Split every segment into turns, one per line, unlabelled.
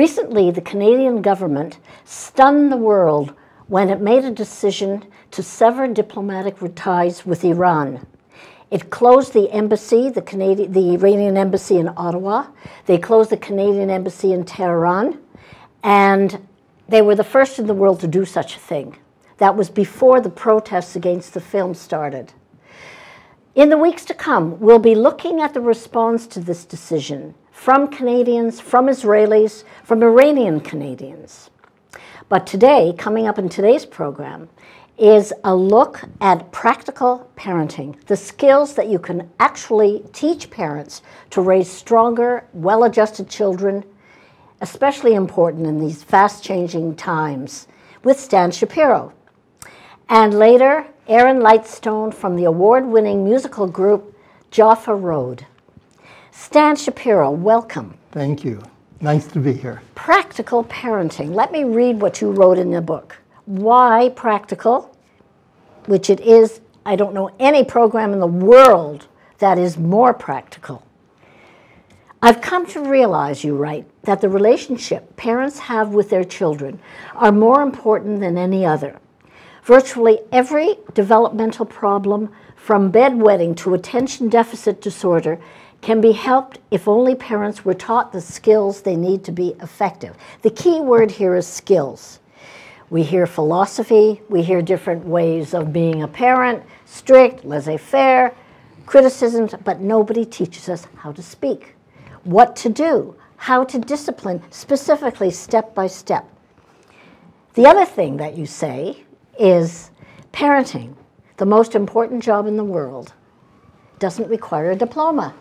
Recently, the Canadian government stunned the world when it made a decision to sever diplomatic ties with Iran. It closed the embassy, the, Canadian, the Iranian embassy in Ottawa. They closed the Canadian embassy in Tehran. And they were the first in the world to do such a thing. That was before the protests against the film started. In the weeks to come, we'll be looking at the response to this decision from Canadians, from Israelis, from Iranian Canadians. But today, coming up in today's program, is a look at practical parenting, the skills that you can actually teach parents to raise stronger, well adjusted children, especially important in these fast changing times, with Stan Shapiro. And later, Aaron Lightstone from the award winning musical group Jaffa Road. Stan Shapiro, welcome.
Thank you. Nice to be here.
Practical parenting. Let me read what you wrote in the book. Why practical? Which it is, I don't know any program in the world that is more practical. I've come to realize, you write, that the relationship parents have with their children are more important than any other. Virtually every developmental problem, from bedwetting to attention deficit disorder, can be helped if only parents were taught the skills they need to be effective. The key word here is skills. We hear philosophy, we hear different ways of being a parent, strict, laissez faire, criticisms, but nobody teaches us how to speak, what to do, how to discipline, specifically step by step. The other thing that you say is parenting, the most important job in the world, doesn't require a diploma.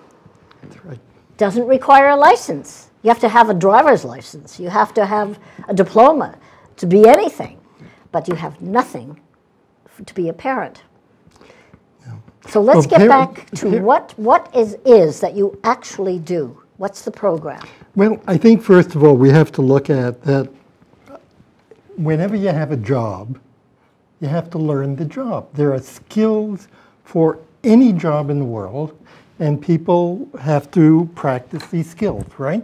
That's right.
Doesn't require a license. You have to have a driver's license. You have to have a diploma to be anything, but you have nothing to be a parent. So let's
Well,
get back to what, what is, is that you actually do. What's the program?
Well, I think first of all, we have to look at that whenever you have a job, you have to learn the job. There are skills for any job in the world, and people have to practice these skills, right?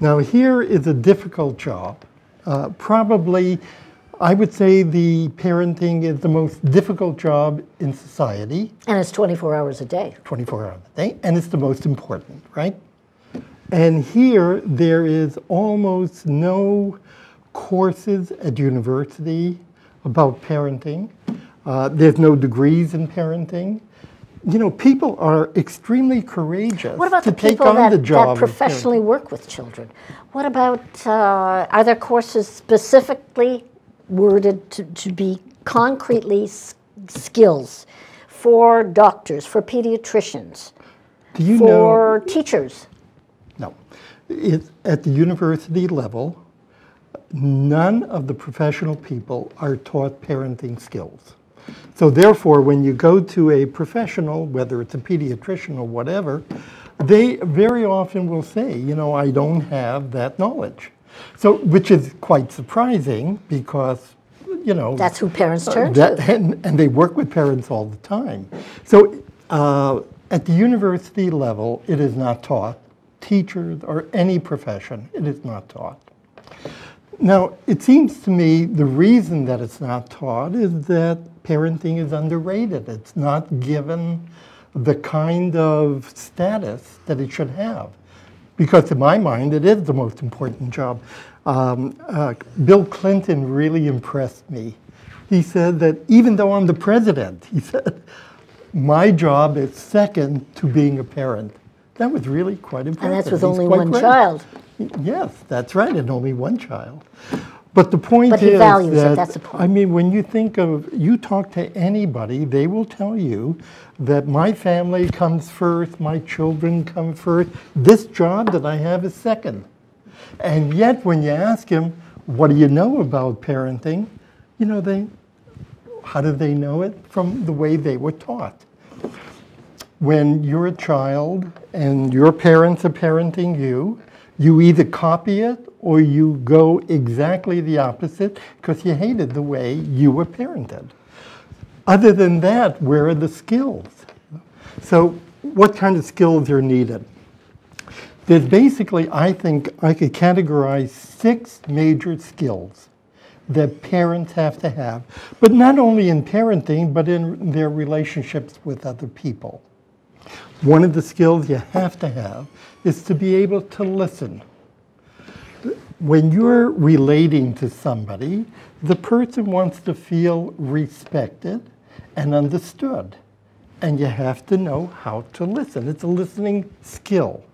Now, here is a difficult job. Uh, probably, I would say the parenting is the most difficult job in society.
And it's 24 hours a day.
24 hours a day, and it's the most important, right? And here there is almost no courses at university about parenting. Uh, there's no degrees in parenting. You know, people are extremely courageous
What about
to
the
take
people
on
that,
the job.
that
of
professionally work with children? What about, uh, are there courses specifically worded to, to be concretely s- skills for doctors, for pediatricians,
you know?
for teachers?
No. It, at the university level, none of the professional people are taught parenting skills. So therefore, when you go to a professional, whether it's a pediatrician or whatever, they very often will say, you know, I don't have that knowledge. So, which is quite surprising because, you know,
That's who parents turn
that,
to.
and, and they work with parents all the time. So uh, at the university level, it is not taught. Teachers or any profession, it is not taught. Now, it seems to me the reason that it's not taught is that parenting is underrated. It's not given the kind of status that it should have. Because in my mind, it is the most important job. Um, uh, Bill Clinton really impressed me. He said that even though I'm the president, he said, my job is second to being a parent. That was really quite impressive.
And that's with
He's
only one
right.
child.
Yes, that's right, and only one child. But the point
But
is
he values it,
that,
that's the point.
I mean, when you think of, you talk to anybody, they will tell you that my family comes first, my children come first, this job that I have is second. And yet, when you ask him, what do you know about parenting? You know, they, how do they know it? From the way they were taught when you're a child and your parents are parenting you, you either copy it or you go exactly the opposite because you hated the way you were parented. Other than that, where are the skills? So, what kind of skills are needed? There's basically, I think, I could categorize six major skills that parents have to have, but not only in parenting, but in their relationships with other people. One of the skills you have to have is to be able to listen. When you're relating to somebody, the person wants to feel respected and understood. And you have to know how to listen. It's a listening skill.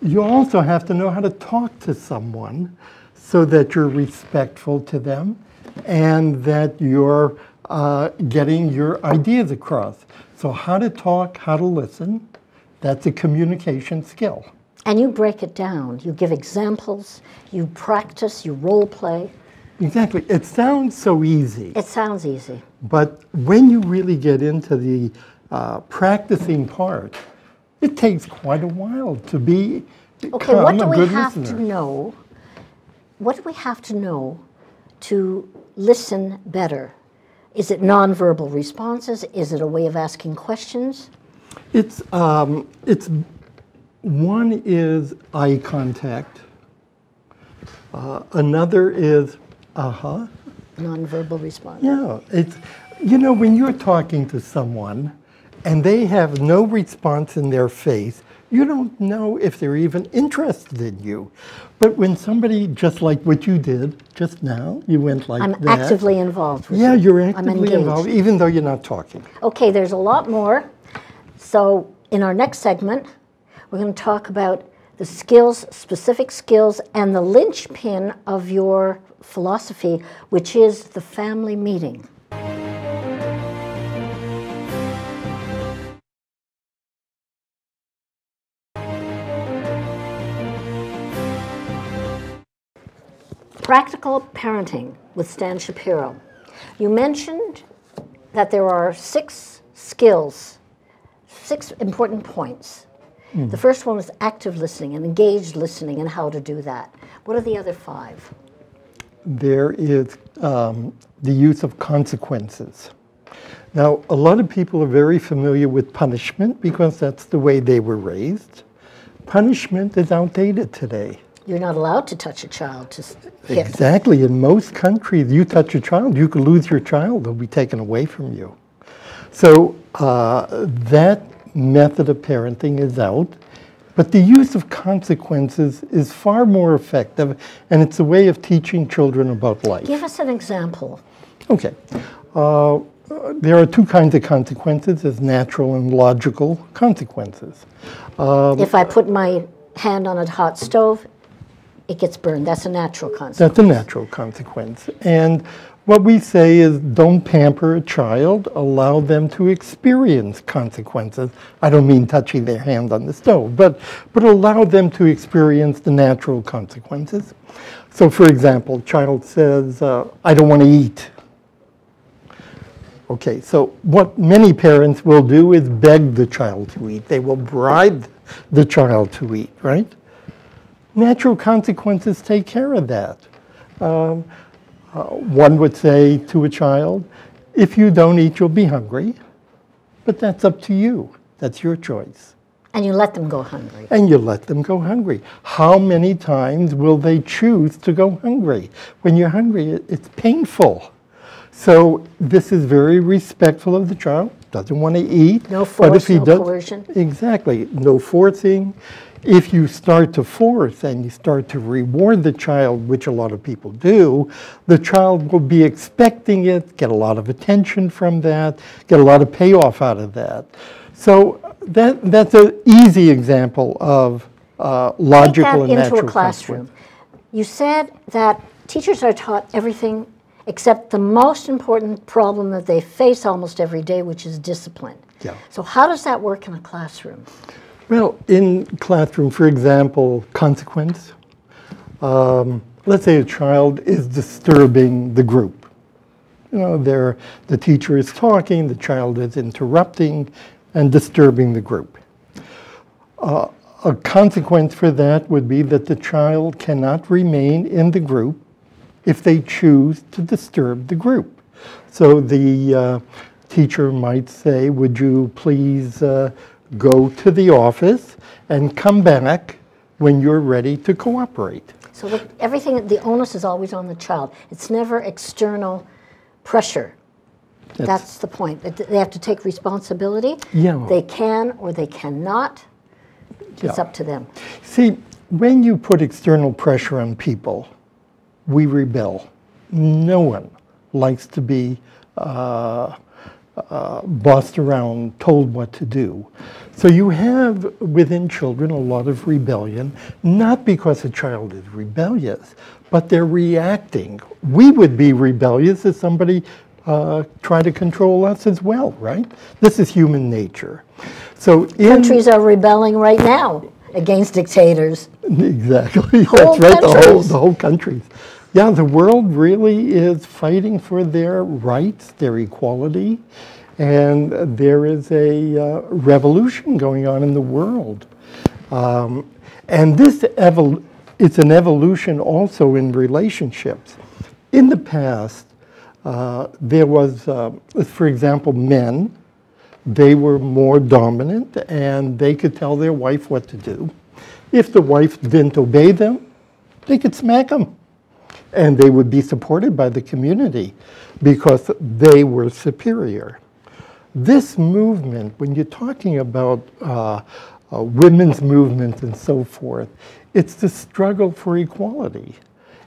You also have to know how to talk to someone so that you're respectful to them and that you're uh, getting your ideas across. So, how to talk, how to listen, that's a communication skill.
And you break it down. You give examples, you practice, you role play.
Exactly. It sounds so easy.
It sounds easy.
But when you really get into the uh, practicing part, it takes quite a while to be
Okay, what do we have
listener.
to know? What do we have to know to listen better? Is it nonverbal responses? Is it a way of asking questions?
It's um, it's one is eye contact. Uh, another is uh huh.
Nonverbal response.
Yeah, it's you know when you're talking to someone and they have no response in their face, you don't know if they're even interested in you. But when somebody just like what you did just now, you went like
I'm
that.
actively involved with
Yeah,
you.
you're
I'm
actively involved, even though you're not talking.
Okay, there's a lot more. So, in our next segment, we're going to talk about the skills, specific skills, and the linchpin of your philosophy, which is the family meeting. Practical parenting with Stan Shapiro. You mentioned that there are six skills, six important points. The first one is active listening and engaged listening and how to do that. What are the other five?
there is um, the use of consequences. Now, a lot of people are very familiar with punishment because that's the way they were raised. Punishment is outdated today.
You're not allowed to touch a child to hit.
Exactly. In most countries, you touch a child, you could lose your child, They'll be taken away from you. So uh, that method of parenting is out. But the use of consequences is far more effective, and it's a way of teaching children about life.
Give us an example.
Okay. Uh, there are two kinds of consequences there's natural and logical consequences.
if I put my hand on a hot stove, it gets burned. That's a natural consequence.
That's a natural consequence. And what we say is don't pamper a child, allow them to experience consequences. I don't mean touching their hand on the stove, but, but allow them to experience the natural consequences. So, for example, child says, uh, I don't want to eat. Okay, so what many parents will do is beg the child to eat. They will bribe the child to eat, right? Natural consequences take care of that. Um, uh, one would say to a child, if you don't eat, you'll be hungry. But that's up to you. That's your choice.
And you let them go hungry.
And you let them go hungry. How many times will they choose to go hungry? When you're hungry, it's painful. So this is very respectful of the child. Doesn't want to eat.
No
but if he
no
does,
coercion.
Exactly. No forcing. If you start to force and you start to reward the child, which a lot of people do, the child will be expecting it, get a lot of attention from that, get a lot of payoff out of that. So that, that's an easy example of uh,
Take
logical
that
and
into a classroom.
consequence.
You said that teachers are taught everything except the most important problem that they face almost every day, which is discipline.
Yeah.
So how does that work in a classroom?
Well, in classroom, for example, consequence. Um, let's say a child is disturbing the group. You know, the teacher is talking, the child is interrupting and disturbing the group. Uh, a consequence for that would be that the child cannot remain in the group if they choose to disturb the group. So the uh, teacher might say, would you please uh, go to the office and come back when you're ready to cooperate.
So the, everything, the onus is always on the child. It's never external pressure. That's, the point. They have to take responsibility.
Yeah.
They can or they cannot. It's
Yeah.
up to them.
See, when you put external pressure on people, we rebel. No one likes to be uh, uh, bossed around, told what to do. So you have within children a lot of rebellion, not because a child is rebellious, but they're reacting. We would be rebellious if somebody uh, tried to control us as well, right? This is human nature. So
Countries are rebelling right now against dictators.
Exactly.
Whole
That's right. The whole,
countries.
the whole countries. Yeah, the world really is fighting for their rights, their equality, and there is a uh, revolution going on in the world. Um, and this evol- it's an evolution also in relationships. In the past, uh, there was, uh, for example, men they were more dominant and they could tell their wife what to do. If the wife didn't obey them, they could smack them. And they would be supported by the community because they were superior. This movement, when you're talking about uh, uh, women's movement and so forth, it's the struggle for equality.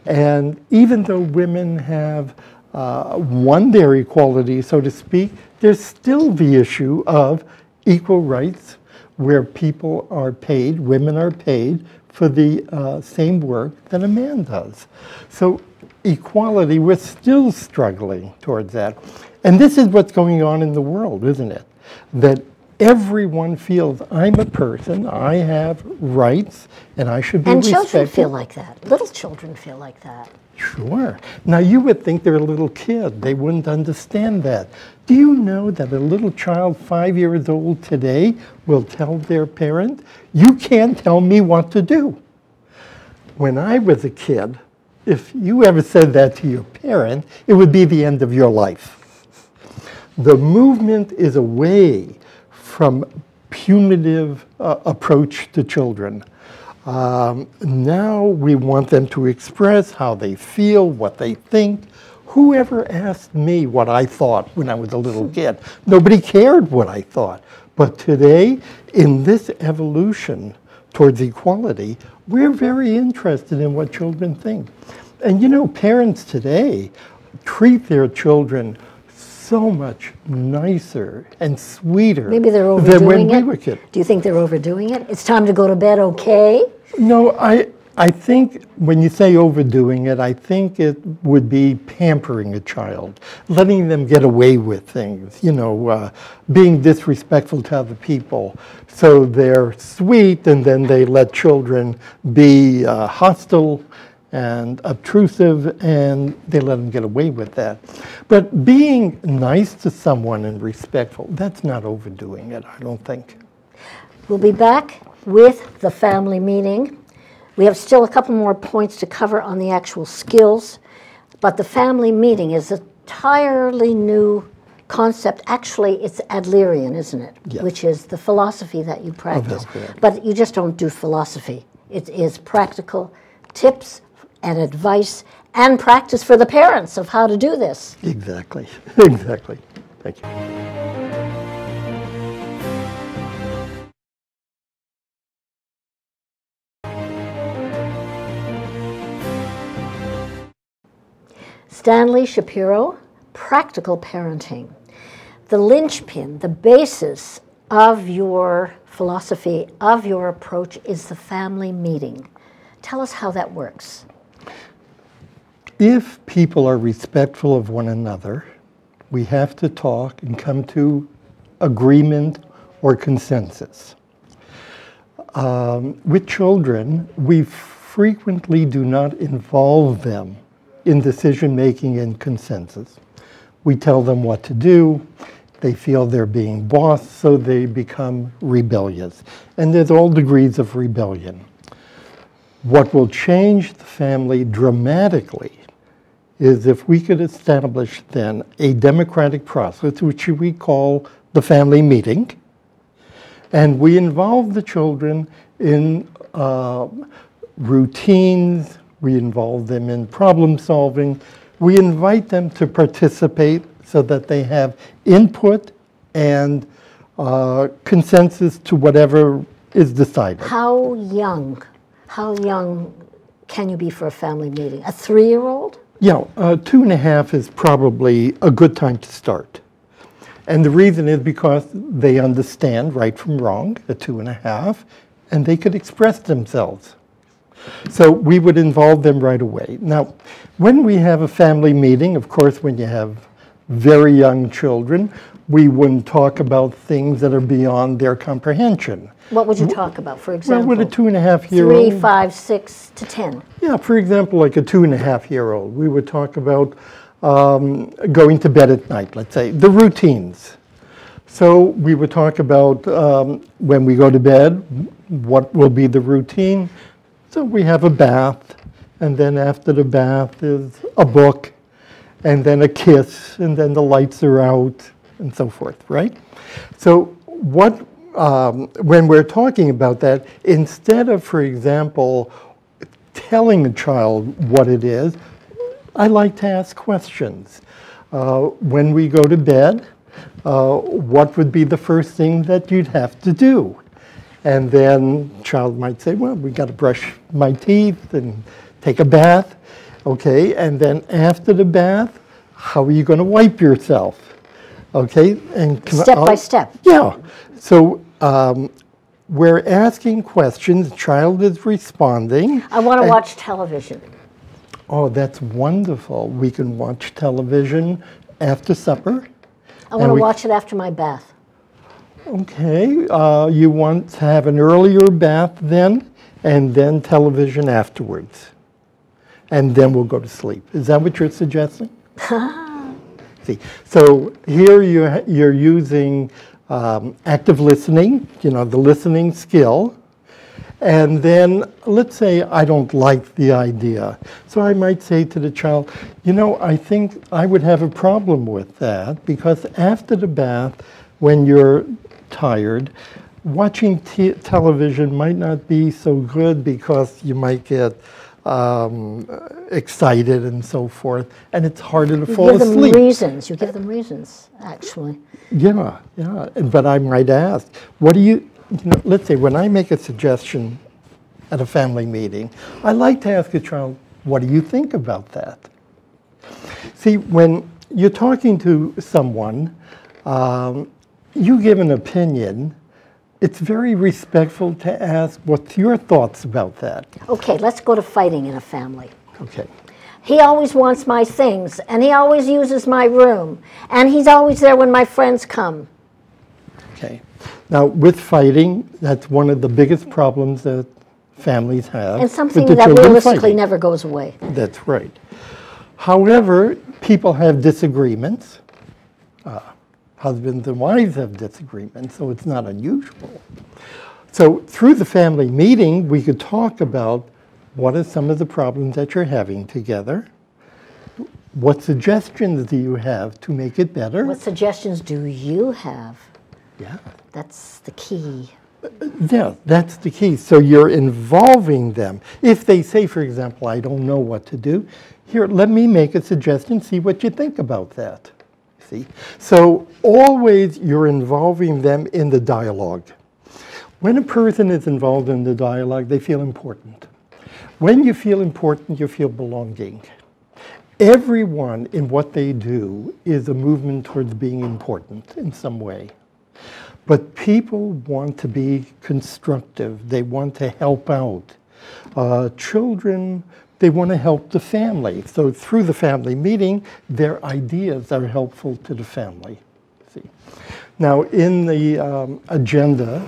And even though women have uh, won their equality, so to speak, there's still the issue of equal rights where people are paid, women are paid for the uh, same work that a man does. So equality, we're still struggling towards that. And this is what's going on in the world, isn't it? That everyone feels I'm a person, I have rights, and I should be
And children feel like that. Little children feel like that.
Sure. Now you would think they're a little kid. They wouldn't understand that. Do you know that a little child five years old today will tell their parent, you can't tell me what to do? When I was a kid, if you ever said that to your parent, it would be the end of your life. The movement is away from punitive uh, approach to children. Um, now we want them to express how they feel, what they think. Whoever asked me what I thought when I was a little kid? Nobody cared what I thought. But today, in this evolution towards equality, we're very interested in what children think. And you know, parents today treat their children so much nicer and sweeter
Maybe they're
than when
overdoing
we
it.
were kids.
Do you think they're overdoing it? It's time to go to bed, okay?
No, I, I think when you say overdoing it, I think it would be pampering a child, letting them get away with things, you know, uh, being disrespectful to other people. So they're sweet and then they let children be uh, hostile and obtrusive and they let them get away with that. But being nice to someone and respectful, that's not overdoing it, I don't think.
We'll be back with the family meeting. We have still a couple more points to cover on the actual skills, but the family meeting is an entirely new concept. Actually, it's Adlerian, isn't it?
Yes.
Which is the philosophy that you oh, practice.
correct.
But you just don't do philosophy. It is practical tips and advice and practice for the parents of how to do this.
Exactly, exactly. Thank you.
Stanley Shapiro, Practical Parenting. The linchpin, the basis of your philosophy, of your approach is the family meeting. Tell us how that works.
If people are respectful of one another, we have to talk and come to agreement or consensus. Um, with children, we frequently do not involve them in decision making and consensus. We tell them what to do. They feel they're being bossed, so they become rebellious. And there's all degrees of rebellion. What will change the family dramatically is if we could establish then a democratic process, which we call the family meeting, And we involve the children in uh, routines, we involve them in problem solving, we invite them to participate so that they have input and uh, consensus to whatever is decided.
How young, how young can you be for a family meeting? A three-year-old?
Yeah, uh, two and a half is probably a good time to start. And the reason is because they understand right from wrong at two and a half, and they could express themselves. So we would involve them right away. Now, when we have a family meeting, of course, when you have very young children, we wouldn't talk about things that are beyond their comprehension.
What would you talk about, for
Well,
example?
with a two and a half year
Three,
old.
five, six to 10.
Yeah, for example, like a two and a half year old, we would talk about um, going to bed at night, let's say, the routines. So we would talk about um, when we go to bed, what will be the routine. So we have a bath, and then after the bath is a book, and then a kiss, and then the lights are out, and so forth, right? So what, um, when we're talking about that, instead of, for example, telling a child what it is, I like to ask questions. Uh, when we go to bed, uh, what would be the first thing that you'd have to do? And then child might say, well, we got to brush my teeth and take a bath. Okay, and then after the bath, how are you going to wipe yourself? Okay, and can I-
Step by step.
yeah. So um, we're asking questions. Child is responding.
I want to watch television.
Oh, that's wonderful. We can watch television after supper.
I want to watch it after my bath.
Okay. Uh, you want to have an earlier bath then, and then television afterwards. And then we'll go to sleep. Is that what you're suggesting? See, so here you're, you're using um, active listening, you know, the listening skill. And then let's say I don't like the idea. So I might say to the child, you know, I think I would have a problem with that because after the bath, when you're tired, watching television might not be so good because you might get um, excited and so forth, and it's harder to
You
fall
give them reasons. You give them reasons, actually.
Yeah, yeah. But I might ask, what do you, you know, let's say when I make a suggestion at a family meeting, I like to ask a child, what do you think about that? See, when you're talking to someone, um, you give an opinion, it's very respectful to ask, what's your thoughts about that?
Okay, let's go to fighting in a family.
Okay.
He always wants my things, and he always uses my room, and he's always there when my friends come.
Okay. Now, with fighting, that's one of the biggest problems that families have.
And something that realistically
fighting.
never goes away.
That's right. However, people have disagreements. Husbands and wives have disagreements, so it's not unusual. So, through the family meeting, we could talk about what are some of the problems that you're having together. What suggestions do you have to make it better?
What suggestions do you have?
yeah.
That's the key.
Yeah, that's the key. So you're involving them. If they say, for example, I don't know what to do, here, let me make a suggestion, see what you think about that. See? So always you're involving them in the dialogue. When a person is involved in the dialogue, they feel important. When you feel important, you feel belonging. Everyone in what they do is a movement towards being important in some way. But people want to be constructive. They want to help out. Uh, children, they want to help the family. So through the family meeting, their ideas are helpful to the family. See. Now, in the um, agenda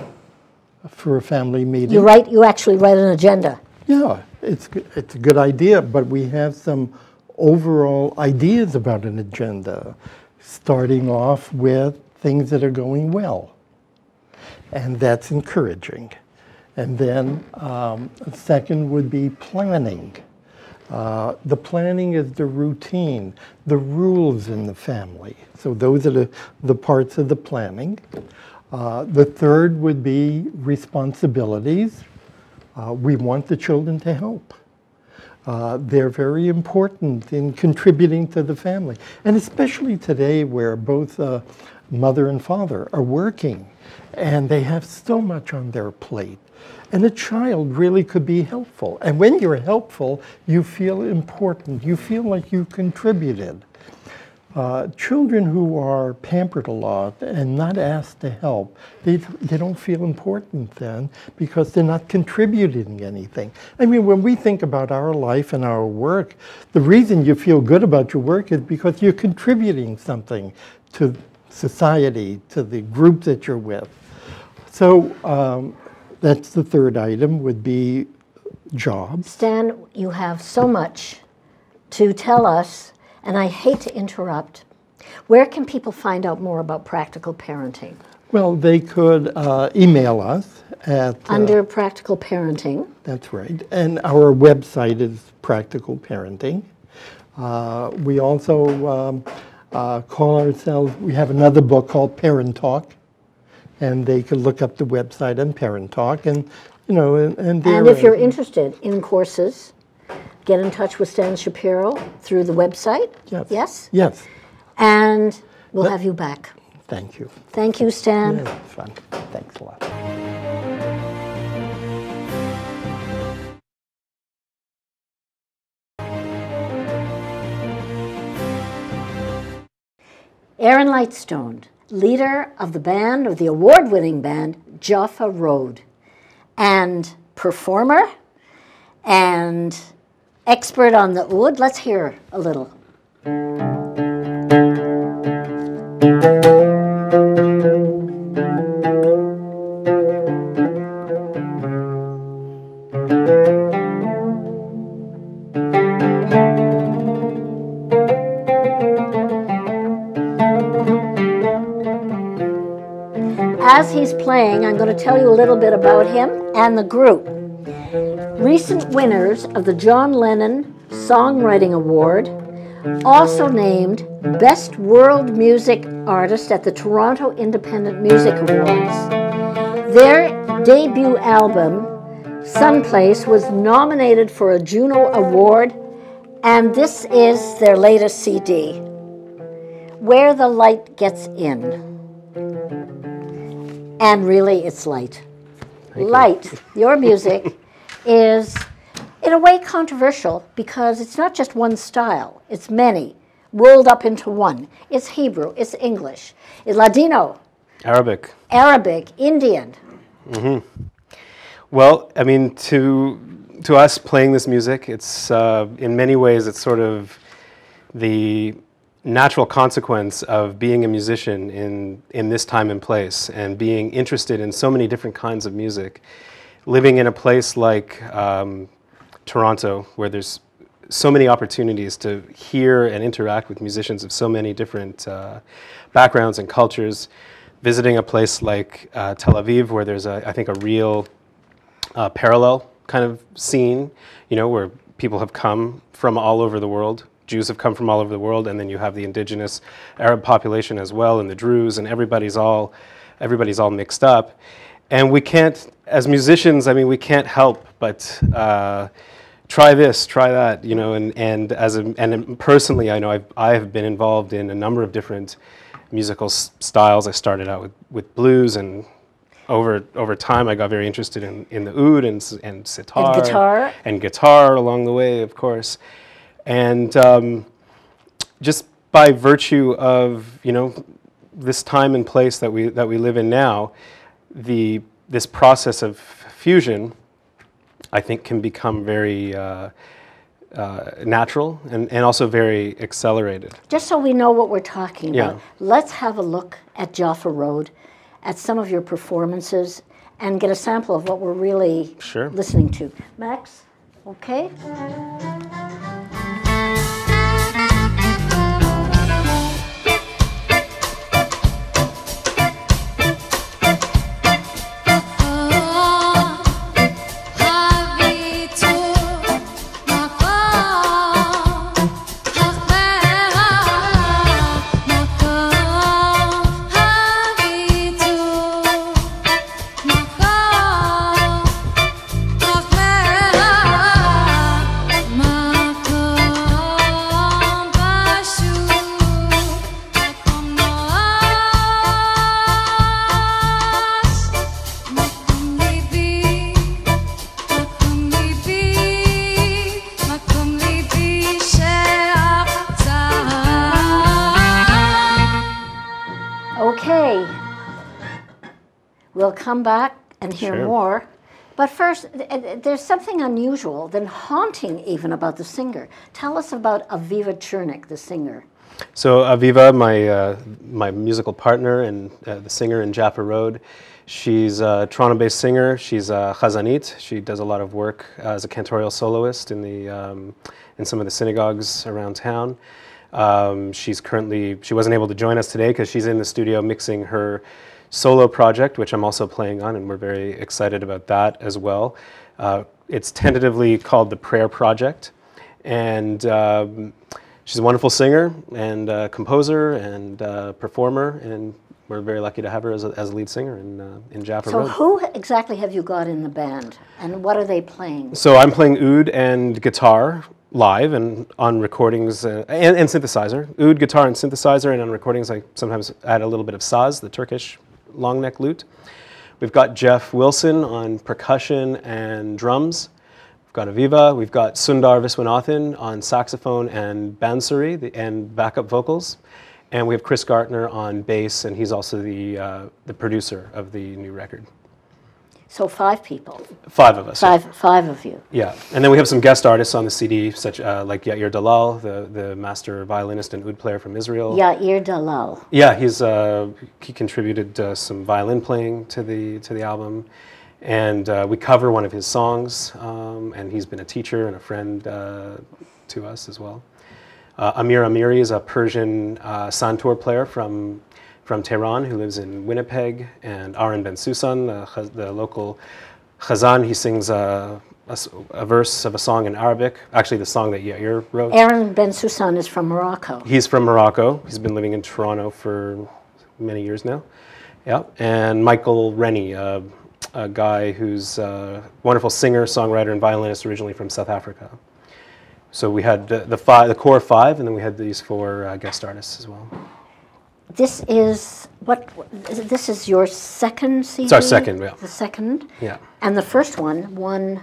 for a family meeting,
You write. You actually write an agenda.
yeah, it's, it's a good idea, but we have some overall ideas about an agenda, starting off with things that are going well. And that's encouraging. And then, um, second would be planning. Uh, the planning is the routine, the rules in the family. So those are the, the parts of the planning. Uh, the third would be responsibilities. Uh, we want the children to help. Uh, they're very important in contributing to the family. And especially today where both uh, mother and father are working and they have so much on their plate. And a child really could be helpful. And when you're helpful, you feel important. You feel like you contributed. Uh, children who are pampered a lot and not asked to help, they, they don't feel important then because they're not contributing anything. I mean, when we think about our life and our work, the reason you feel good about your work is because you're contributing something to society, to the group that you're with. So um, that's the third item would be jobs.
Stan, you have so much to tell us and I hate to interrupt. Where can people find out more about practical parenting?
Well, they could uh, email us at
uh, under Practical Parenting.
That's right, and our website is Practical Parenting. Uh, we also um, uh, call ourselves. We have another book called Parent Talk, and they could look up the website on Parent Talk, and you know, and and,
and if you're interested in courses get in touch with Stan Shapiro through the website.
Yes.
Yes?
Yes.
And we'll have you back.
Thank you.
Thank you, Stan.
Yeah, fun. Thanks a lot.
Aaron Lightstone, leader of the band, of the award winning band, Jaffa Road, and performer and expert on the oud. Let's hear a little. Tell you a little bit about him and the group. Recent winners of the John Lennon Songwriting Award, also named Best World Music Artist at the Toronto Independent Music Awards. Their debut album, Sunplace, was nominated for a Juno Award, and this is their latest CD, Where the Light Gets In. And really, it's light.
Thank
light, you. your music is in a way controversial because it's not just one style, it's many rolled up into one. It's Hebrew, it's English, it's Ladino,
Arabic,
Arabic, Indian.
Mm-hmm. Well, I mean, to to us playing this music, it's uh, in many ways it's sort of the natural consequence of being a musician in in this time and place and being interested in so many different kinds of music living in a place like um, Toronto, where there's so many opportunities to hear and interact with musicians of so many different uh, backgrounds and cultures, visiting a place like uh, Tel Aviv, where there's, a, I think, a real uh, parallel kind of scene, you know, where people have come from all over the world. Jews have come from all over the world, and then you have the indigenous Arab population as well, and the Druze, and everybody's all, everybody's all mixed up and we can't, as musicians, I mean, we can't help but uh, try this, try that, you know, and, and as a, and personally, I know I've, I have been involved in a number of different musical styles. I started out with, with blues and over over time I got very interested in, in the oud and, and sitar.
And guitar.
And guitar along the way, of course. And um, just by virtue of, you know, this time and place that we, that we live in now, the, this process of fusion, I think, can become very uh, uh, natural and, and also very accelerated.
Just so we know what we're talking
Yeah.
about, let's have a look at Jaffa Road, at some of your performances, and get a sample of what we're really
Sure.
listening to. Max, okay? We'll come back and hear
Sure.
more. But first, th- th- there's something unusual, then haunting even about the singer. Tell us about Aviva Chernick, the singer.
So Aviva, my uh, my musical partner and uh, the singer in Jaffa Road, she's a Toronto-based singer. She's a chazanit. She does a lot of work as a cantorial soloist in the um, in some of the synagogues around town. Um, she's currently she wasn't able to join us today because she's in the studio mixing her solo project, which I'm also playing on, and we're very excited about that as well. Uh, it's tentatively called the Prayer Project, and um, she's a wonderful singer and uh, composer and uh, performer, and we're very lucky to have her as a, as a lead singer in uh, in Jaffa
So,
Road.
who exactly have you got in the band, and what are they playing?
So I'm playing oud and guitar live and on recordings uh, and, and synthesizer. Oud, guitar, and synthesizer, and on recordings I sometimes add a little bit of saz, the Turkish long neck lute. We've got Jeff Wilson on percussion and drums. We've got Aviva. We've got Sundar Viswanathan on saxophone and bansuri the, and backup vocals. And we have Chris Gartner on bass, and he's also the, uh, the producer of the new record.
So, five people,
Five of us.
five, five of you.
Yeah, and then we have some guest artists on the CD, such uh, like Yair Dalal, the, the master violinist and oud player from Israel.
Yair Dalal.
Yeah, he's uh, he contributed uh, some violin playing to the to the album, and uh, we cover one of his songs. Um, and he's been a teacher and a friend uh, to us as well. Uh, Amir Amiri is a Persian uh, santur player from from Tehran who lives in Winnipeg, and Aaron Bensoussan, the, the local chazan, he sings a verse of a song in Arabic. Actually, the song that Yair wrote.
Aaron Bensoussan is from Morocco.
He's from Morocco. He's been living in Toronto for many years now. Yeah, and Michael Rennie, uh, a guy who's a wonderful singer, songwriter, and violinist, originally from South Africa. So we had the, the five, the core five, and then we had these four uh, guest artists as well.
This is what? This is your second CD.
our second, yeah.
The second,
Yeah.
and the first one won.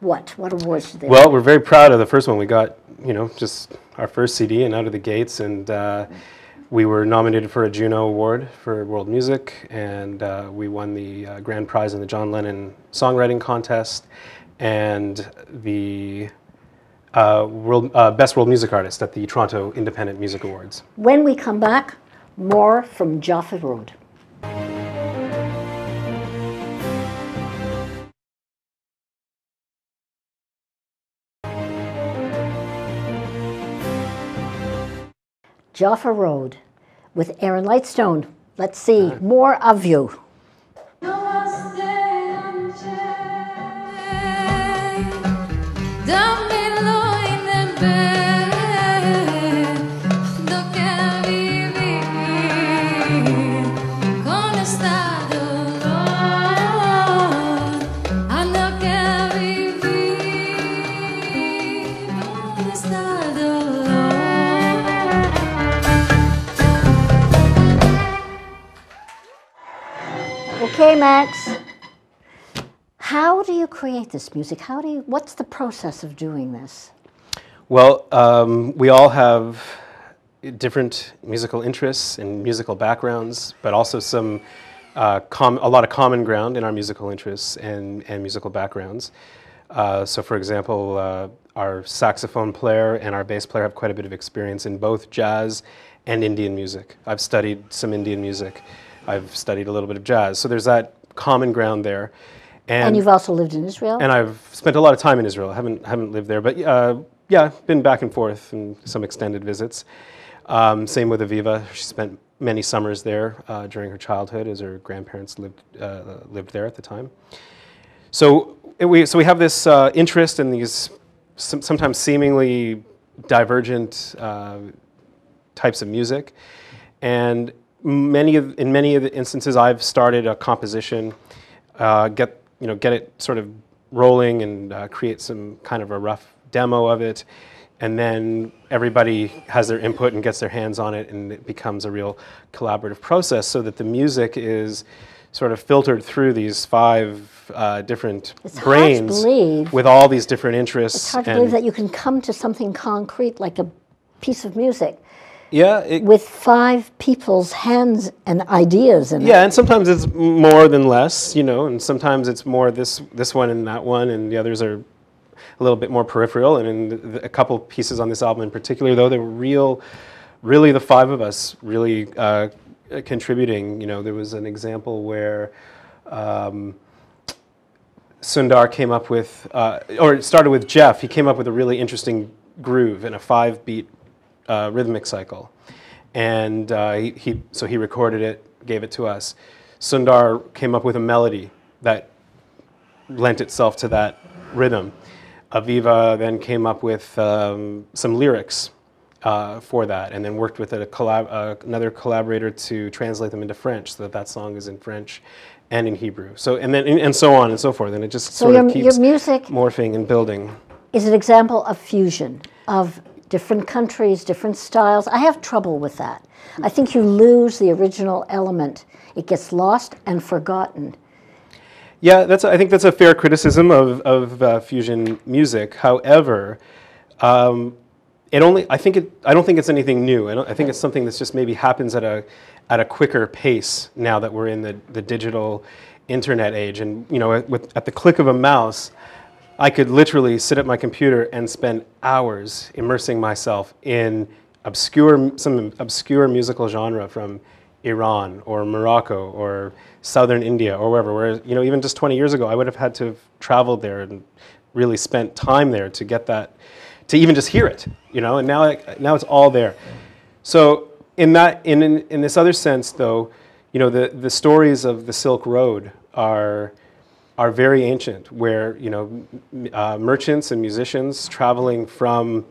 What? What awards did they?
Well, we're very proud of the first one. We got, you know, just our first CD and out of the gates, and uh, we were nominated for a Juno Award for World Music, and uh, we won the uh, grand prize in the John Lennon Songwriting Contest, and the uh, world, uh, Best World Music Artist at the Toronto Independent Music Awards.
When we come back, more from Jaffa Road. Jaffa Road with Aaron Lightstone. Let's see more of you. Max. How do you create this music? How do you, what's the process of doing this?
Well, um, we all have different musical interests and musical backgrounds, but also some uh, a lot of common ground in our musical interests and, and musical backgrounds. Uh, so, for example, uh, our saxophone player and our bass player have quite a bit of experience in both jazz and Indian music. I've studied some Indian music. I've studied a little bit of jazz. So there's that common ground there.
And you've also lived in Israel?
And I've spent a lot of time in Israel. I haven't haven't lived there, but uh, yeah, been back and forth and some extended visits. Um, same with Aviva. She spent many summers there uh, during her childhood, as her grandparents lived uh, lived there at the time. So we so we have this uh, interest in these some, sometimes seemingly divergent uh, types of music, and many of in many of the instances, I've started a composition, uh, get you know get it sort of rolling and uh, create some kind of a rough demo of it, and then everybody has their input and gets their hands on it, and it becomes a real collaborative process, so that the music is sort of filtered through these five uh, different
It's
brains with all these different interests.
It's hard to believe that you can come to something concrete like a piece of music
Yeah, it,
with five people's hands and ideas in it.
yeah, and sometimes it's more than less, you know, and sometimes it's more this this one and that one, and the others are a little bit more peripheral. And in the, a couple pieces on this album in particular, though, they were real, really the five of us really uh, contributing. You know, there was an example where. Um, Sundar came up with, uh, or it started with Jeff. He came up with a really interesting groove in a five-beat uh, rhythmic cycle, and uh, he, he so he recorded it, gave it to us. Sundar came up with a melody that lent itself to that rhythm. Aviva then came up with um, some lyrics uh, for that, and then worked with a collab- uh, another collaborator to translate them into French, so that that song is in French and in Hebrew. So and then and so on and so forth, and it just
So
sort
your,
of
your music
morphing and building.
is an example of fusion of different countries, different styles. I have trouble with that. I think you lose the original element. It gets lost and forgotten.
Yeah, that's. I think that's a fair criticism of of uh, fusion music. However, um, it only. I think it. I don't think it's anything new. I, don't, I think it's something that's just maybe happens at a at a quicker pace now that we're in the the digital internet age. And you know, with at the click of a mouse, I could literally sit at my computer and spend hours immersing myself in obscure some obscure musical genre from Iran or Morocco or southern India or wherever. Whereas you know even just 20 years ago, I would have had to have traveled there and really spent time there to get that to even just hear it. You know, and now now it's all there. So in that in, in in this other sense though, you know the the stories of the Silk Road are are very ancient, where you know uh, merchants and musicians traveling from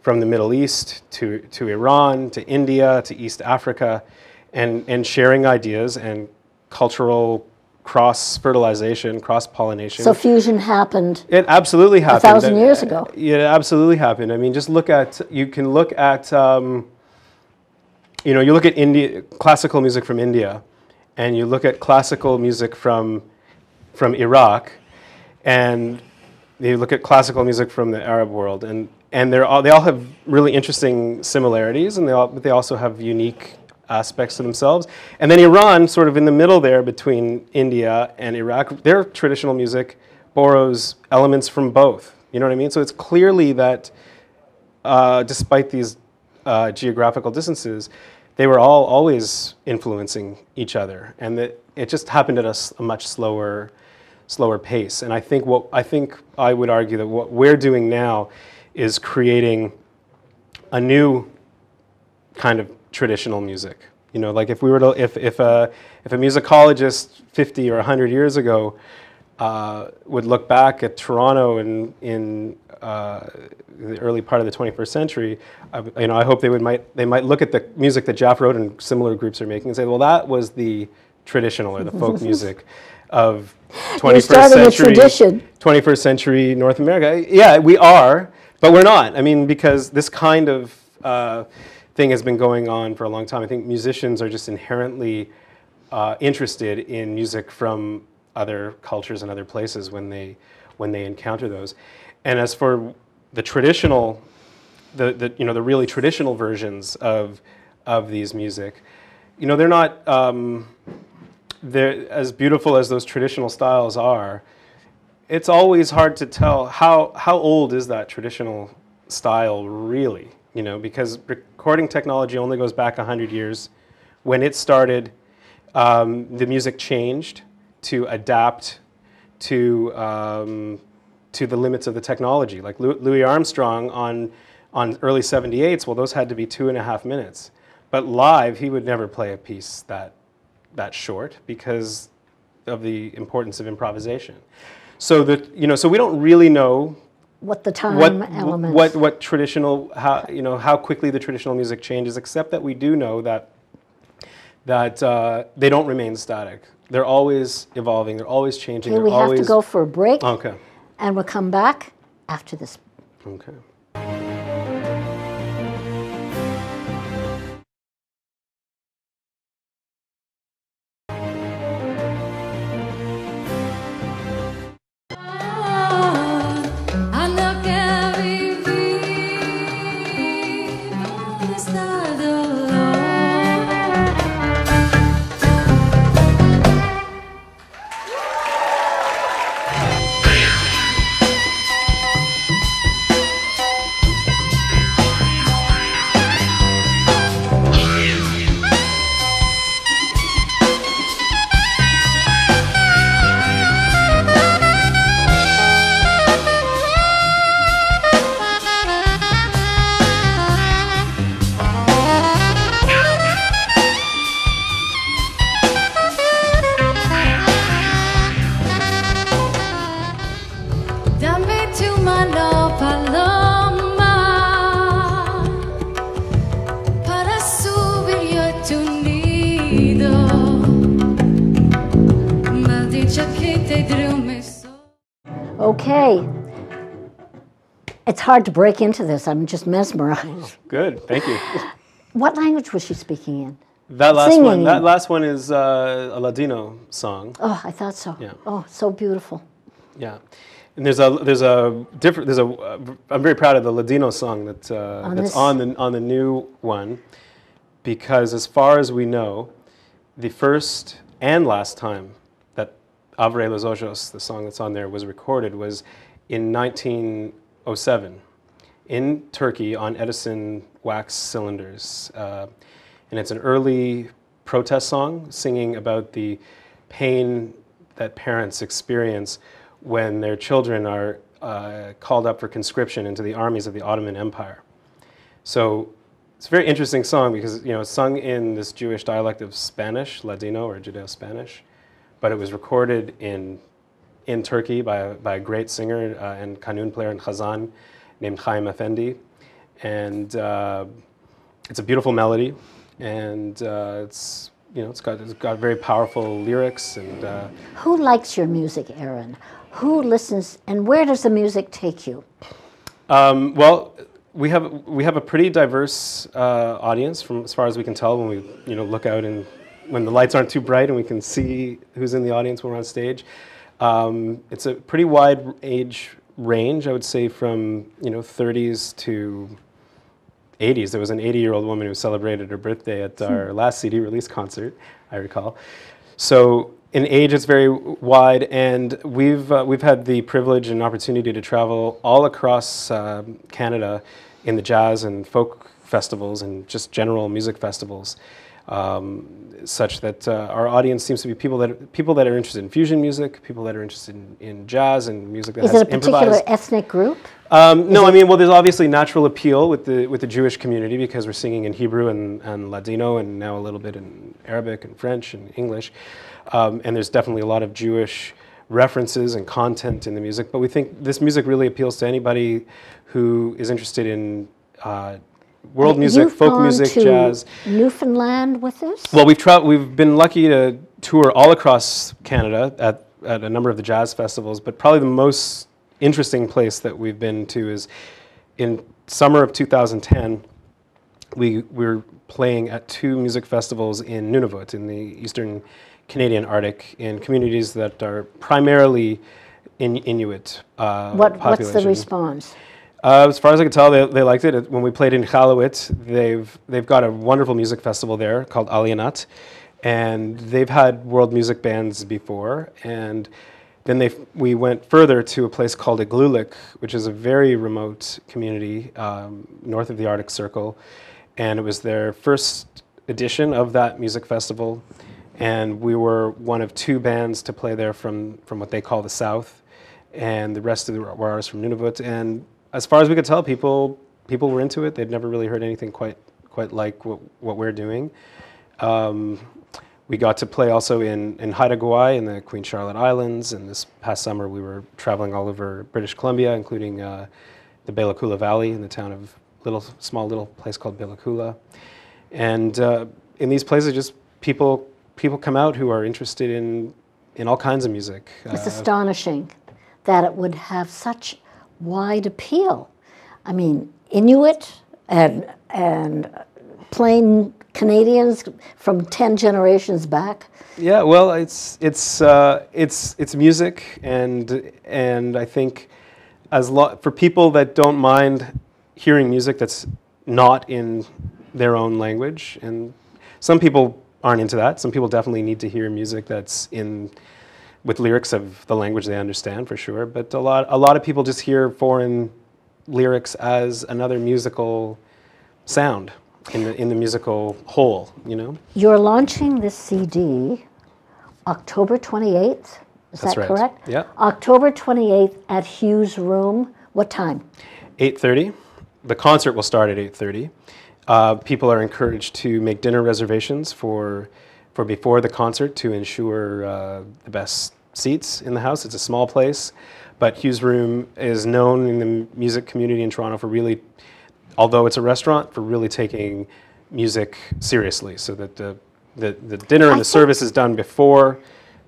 from the Middle East to, to Iran to India to East Africa, and and sharing ideas and cultural cross fertilization, cross pollination.
So fusion happened.
It absolutely happened.
A thousand
Uh,
years ago.
It absolutely happened. I mean, just look at you can look at um, you know you look at India classical music from India, and you look at classical music from from Iraq, and you look at classical music from the Arab world, and and they're all they all have really interesting similarities, and they all but they also have unique aspects to themselves. And then Iran, sort of in the middle there between India and Iraq, their traditional music borrows elements from both. You know what I mean? So it's clearly that uh, despite these uh, geographical distances, they were all always influencing each other, and that it just happened at a much slower, slower pace. And I think what I think I would argue that what we're doing now is creating a new kind of traditional music. You know, like if we were to, if, if, a, if a musicologist 50 or 100 years ago uh, would look back at Toronto in, in uh, the early part of the 21st century, I, you know, I hope they, would might, they might look at the music that Jeff wrote and similar groups are making and say, well, that was the traditional or the folk music of 21st
starting a
century,
tradition.
21st century North America. Yeah, we are, but we're not. I mean, because this kind of uh, thing has been going on for a long time. I think musicians are just inherently uh, interested in music from other cultures and other places when they when they encounter those. And as for the traditional, the, the you know the really traditional versions of of these music, you know they're not. Um, as beautiful as those traditional styles are it's always hard to tell how how old is that traditional style really you know because recording technology only goes back 100 years. When it started um, the music changed to adapt to um, to the limits of the technology. Like louis armstrong on on early 78s well those had to be two and a half minutes. But live he would never play a piece that that short because of the importance of improvisation. So that you know, so we don't really know
What the time
what
element.
what what traditional how you know how quickly the traditional music changes, except that we do know that that uh, they don't remain static. They're always evolving. They're always changing.
Okay,
they're
we have to go for a break,
okay.
and we'll come back after this.
Okay.
Okay. It's hard to break into this. I'm just mesmerized.
Good, thank you.
What language was she speaking in?
That last
Singing.
one. That last one is uh, a Ladino song.
Oh, I thought so.
Yeah.
Oh, so beautiful.
Yeah and there's a there's a different there's a uh, I'm very proud of the Ladino song that uh,
On
that's
this-
on the on the new one, because as far as we know, the first and last time that Abre los Ojos, the song that's on there, was recorded was in 1907 in Turkey on Edison wax cylinders. Uh, and it's an early protest song singing about the pain that parents experience when their children are uh, called up for conscription into the armies of the Ottoman Empire. So it's a very interesting song because you know it's sung in this Jewish dialect of Spanish, Ladino or Judeo-Spanish, but it was recorded in in Turkey by a, by a great singer uh, and kanun player in hazzan named Chaim Effendi, and uh, it's a beautiful melody, and uh, it's you know it's got it's got very powerful lyrics and. Uh,
Who likes your music, Aaron? Who listens, and where does the music take you?
Um, well, we have we have a pretty diverse uh, audience from as far as we can tell when we you know look out and when the lights aren't too bright and we can see who's in the audience when we're on stage. Um, it's a pretty wide age range, I would say, from you know 30s to 80s. There was an 80 year old woman who celebrated her birthday at our last CD release concert, I recall. So in age, it's very wide, and we've uh, we've had the privilege and opportunity to travel all across um Canada in the jazz and folk festivals and just general music festivals. Um, such that uh, our audience seems to be people that people that are interested in fusion music, people that are interested in, in jazz and music that
Is
has
it a particular
improvised.
ethnic group?
Um, no, I mean, well, there's obviously natural appeal with the with the Jewish community because we're singing in Hebrew and, and Ladino and now a little bit in Arabic and French and English, um, and there's definitely a lot of Jewish references and content in the music. But we think this music really appeals to anybody who is interested in uh, world music,
You've
folk music,
to
jazz.
Newfoundland with this?
Well, we've tra- we've been lucky to tour all across Canada at, at a number of the jazz festivals, but probably the most interesting place that we've been to is in summer of 2010. We, we were playing at two music festivals in Nunavut, in the eastern Canadian Arctic, in communities that are primarily in, Inuit uh,
what, what's the response?
Uh, as far as I can tell, they, they liked it. It- When we played in Iqaluit, they've they've got a wonderful music festival there called Alianait, and they've had world music bands before. And then they we went further to a place called Igloolik, which is a very remote community um, north of the Arctic Circle, and it was their first edition of that music festival. And we were one of two bands to play there from from what they call the South and the rest of the were artists from Nunavut. And as far as we could tell, people people were into it. They'd never really heard anything quite quite like what, what we're doing. Um, we got to play also in, in Haida Gwaii in the Queen Charlotte Islands, and this past summer we were traveling all over British Columbia, including uh, the Bella Coola Valley in the town of little small little place called Bella Coola. And uh, in these places, just people people come out who are interested in in all kinds of music.
It's
Uh,
astonishing that it would have such wide appeal. I mean, Inuit and and plain Canadians from ten generations back.
Yeah, well, it's it's uh, it's it's music, and and I think as lo- for people that don't mind hearing music that's not in their own language, and some people aren't into that. Some people definitely need to hear music that's in with lyrics of the language they understand for sure. But a lot a lot of people just hear foreign lyrics as another musical sound in the in the musical whole. You know.
You're launching this CD October 28th. Is
That's
that
right.
correct?
Yeah.
October 28th at Hugh's Room. What time?
8.30 the concert will start at 8.30 uh, people are encouraged to make dinner reservations for, for before the concert to ensure uh, the best seats in the house. It's a small place but hugh's room is known in the music community in toronto for really although it's a restaurant for really taking music seriously so that the, the, the dinner and the service is done before.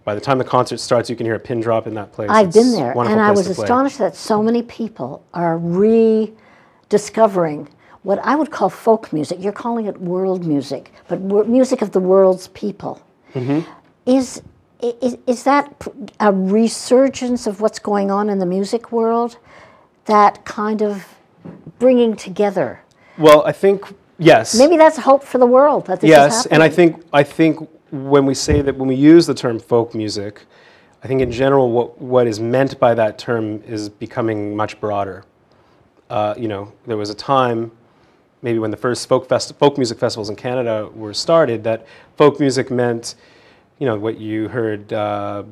By the time the concert starts, you can hear a pin drop in that place.
I've been
It's a
there, and I was astonished that so many people are rediscovering what I would call folk music. You're calling it world music, but music of the world's people.
Mm-hmm.
Is, is is that a resurgence of what's going on in the music world? That kind of bringing together.
Well, I think yes.
Maybe that's hope for the world that this is
yes, and I think I think when we say that when we use the term folk music, I think in general what what is meant by that term is becoming much broader. Uh, you know, there was a time, maybe when the first folk fest- folk music festivals in Canada were started, that folk music meant, you know, what you heard. Uh,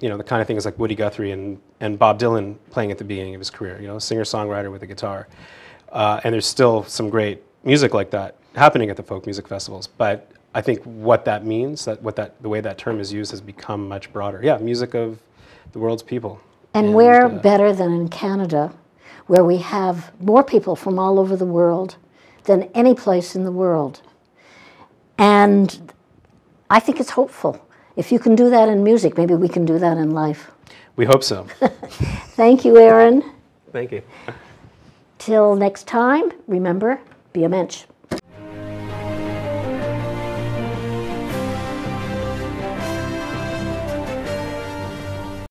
you know, the kind of things like Woody Guthrie and, and Bob Dylan playing at the beginning of his career, you know, singer-songwriter with a guitar. Uh, and there's still some great music like that happening at the folk music festivals. But I think what that means, that what that the way that term is used has become much broader. Yeah, music of the world's people.
And, where
uh,
better than in Canada, where we have more people from all over the world than any place in the world. And I think it's hopeful. If you can do that in music, maybe we can do that in life.
we hope so.
Thank you, Aaron.
Thank you.
Till next time, remember, be a mensch.